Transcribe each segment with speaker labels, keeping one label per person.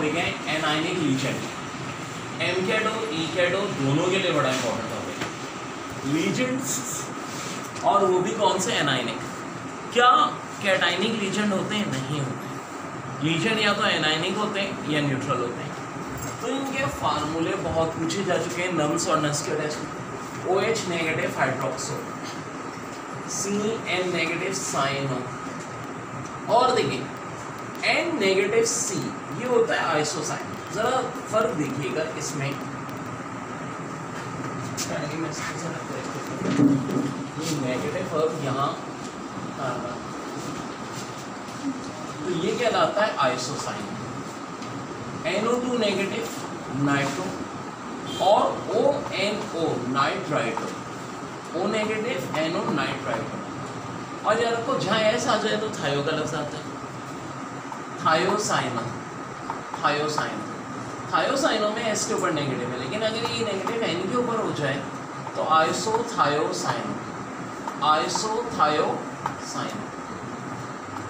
Speaker 1: Topic है anionic ligand M कैडो ई कैडो दोनों के लिए बड़ा इंपॉर्टेंट टॉपिक है। लीजेंड्स और वो भी कौन से एनाइनिक क्या कैटाइनिक लीजेंड होते हैं? नहीं होते। लीजेंड या तो एनाइनिक होते हैं, या न्यूट्रल होते हैं। तो इनके फार्मूले बहुत पूछे जा चुके हैं नम्स और नस के test O H negative hydroxo C N negative cyano और देखिए एन नेगेटिव सी ये होता है आइसोसाइन जरा फ़र्क देखिएगा इसमें. नेगेटिव अब यहाँ तो ये कहलाता है? आइसोसाइन NO2 नेगेटिव नाइट्रो और O N O nitrito O negative NO nitrito और यार को जहाँ एस आ जाए तो थायो का लफ्ज आता है। थायोसाइनो थायोसाइनो थायोसाइनो में एस के ऊपर नेगेटिव है, लेकिन अगर ये नेगेटिव एन के ऊपर हो जाए तो isothiocyanato isothiocyanato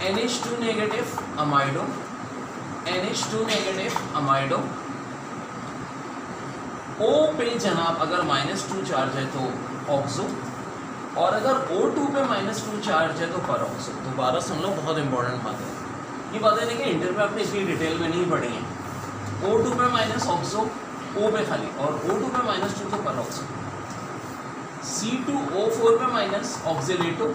Speaker 1: N H two negative amido N H two negative amido O पे जनाब अगर माइनस टू चार्ज है तो ऑक्सो और अगर ओ टू पे माइनस टू चार्ज है तो पर ऑक्सो दोबारा सुन लो बहुत इंपॉर्टेंट बात है। ये बातें देखिए इंटर पे आपने इतनी डिटेल में नहीं पढ़ी हैं। O2 पे माइनस ऑक्सो O पे खाली, और O2 पे माइनस टू तो पर ऑक्सो C2O4 पे minus oxalato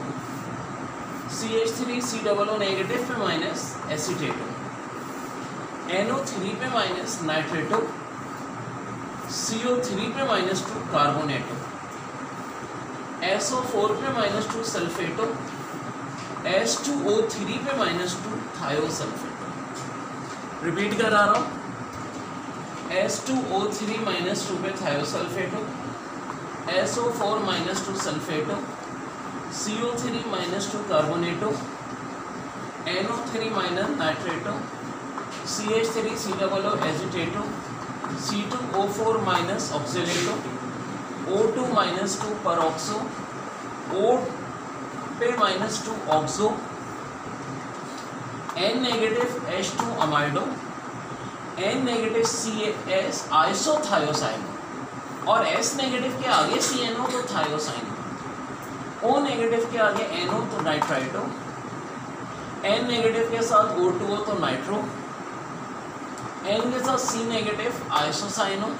Speaker 1: C H three C double O negative पे माइनस एसीटेटो एनओ थ्री पे minus nitrato C O three पे minus two carbonato S O four पे minus two sulphato S two O three पे minus two thiosulphate repeat करा रहा हूँ। S two O three minus two पे thiosulphate हो S O four minus two sulphate हो C O three minus two carbonate हो N O three minus nitrate हो C H three C double O acetate हो C two O four minus oxalate हो O two minus two peroxo O oxo N negative H two amido N negative C S iso isothiocyanate और S negative के आगे C N O तो थायोसाइन O negative के आगे N O तो nitrito N negative के साथ ओ टू ओ तो नाइट्रो एन के साथ C negative isocyano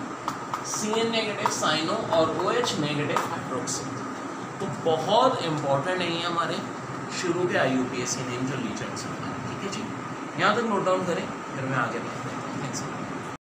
Speaker 1: C N negative cyano और ओ एच नेगेटिव हाइड्रोक्सो तो बहुत इंपॉर्टेंट है ये हमारे शुरू के I U P S C name जो लीजेंड्स ठीक है जी? यहाँ तक नोट डाउन करें, फिर मैं आगे बात